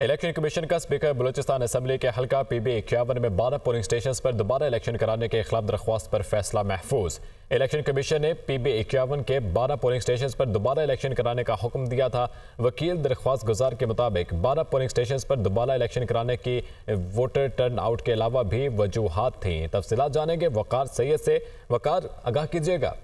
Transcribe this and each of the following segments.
Election commission का speaker Balochistan assembly के हल्का पी बी इक्यावन में बारह पोलिंग स्टेशन पर दोबारा इलेक्शन कराने के खिलाफ दरख्वास्त पर फैसला महफूज। इलेक्शन कमीशन ने पी बी इक्यावन के बारह पोलिंग स्टेशन पर दोबारा इलेक्शन कराने का हुक्म दिया था। वकील दरख्वास्त गुजार के मुताबिक बारह पोलिंग स्टेशन पर दोबारा इलेक्शन कराने की वोटर टर्न आउट के अलावा भी वजूहत थी। तफसीत जानेंगे, वकार सैयद से। वकार, आगाह कीजिएगा।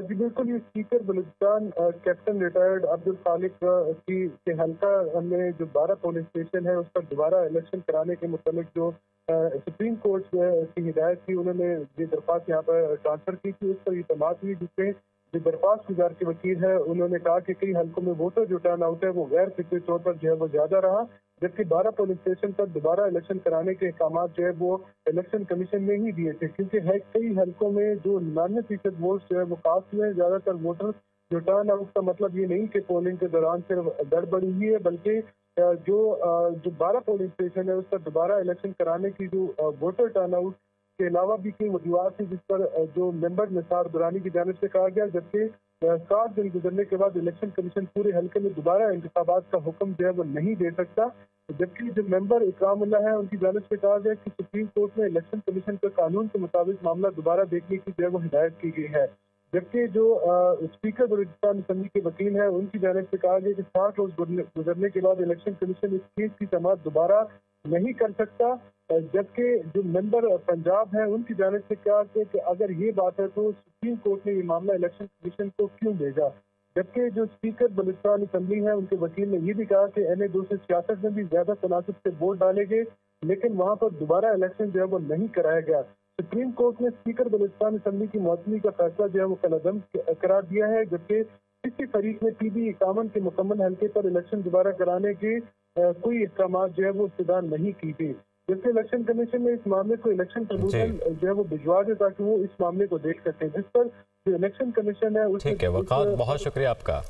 जी, बिल्कुल, ये speaker Balochistan captain retired Abdul Khaliq की, के हल्का में जो बारह पोलिंग स्टेशन है, उस पर दोबारा इलेक्शन कराने के मुतलिक जो सुप्रीम कोर्ट की हिदायत थी, उन्होंने ये दरख्वास्त यहाँ पर ट्रांसफ़र की थी उस पर समाप्त हुई जिसमें जो दरख्वास्त गुजार के वकील है, उन्होंने कहा कि कई हल्कों में वोटर जो टर्न आउट है, वो गैर फिक्री तौर पर जो है वो ज़्यादा रहा, जबकि बारह पोलिंग स्टेशन पर दोबारा इलेक्शन कराने के अहकाम जो है वो इलेक्शन कमीशन ने ही दिए थे, क्योंकि है कई हल्कों में जो निन्यानवे फ़ीसद वोट जो है वो कास्ट हुए हैं, ज़्यादातर वोटर जो टर्न आउट का मतलब ये नहीं कि पोलिंग के दौरान सिर्फ़ बढ़ी हुई है, बल्कि जो जो बारह पोलिंग स्टेशन है, उस पर दोबारा इलेक्शन कराने की जो वोटर टर्न आउट के अलावा भी कई वजूहत थी जिस पर जो मेंबर निसार दुरानी की जानब से कहा गया, जबकि सात दिन गुजरने के बाद इलेक्शन कमीशन पूरे हल्के में दोबारा इंतबात का हुक्म जो है वो नहीं दे सकता। जबकि जो मेंबर इकरामुल्ला है, उनकी जानब से कहा गया कि सुप्रीम कोर्ट में इलेक्शन कमीशन के कानून के मुताबिक मामला दोबारा देखने की जो है वो हिदायत की गई है। जबकि जो स्पीकर बलूचिस्तान असम्बली के वकील हैं, उनकी जानब से कहा गया कि साठ रोज गुजरने के बाद इलेक्शन कमीशन इस केस की समाप्त दोबारा नहीं कर सकता। जबकि जो मेंबर पंजाब है, उनकी जानब से क्या कहा कि अगर ये बात है तो सुप्रीम कोर्ट ने ये मामला इलेक्शन कमीशन को क्यों भेजा? जबकि जो स्पीकर बलुस्तान असम्बली है, उनके वकील ने ये भी कहा कि एन ए दो सौ छियासठ में भी ज़्यादा तनासब से वोट डाले गए लेकिन वहाँ पर दोबारा इलेक्शन जो है वो नहीं कराया गया। सुप्रीम कोर्ट ने स्पीकर बलुस्तान असम्बली की मौसमी का फैसला जो है वो कलदम करार दिया है, जबकि किसी फरीक ने पी बी इक्यावन के मुकम्मल हल्के पर इलेक्शन दोबारा कराने के कोई इकदाम जो है वो इब्तदा नहीं की थी जबकि इलेक्शन कमीशन ने इस मामले को इलेक्शन कमीशन जो। है वो भिजवा दे ताकि वो इस मामले को देख सके। जिस पर जो इलेक्शन कमीशन है ठीक है वकात बहुत शुक्रिया आपका।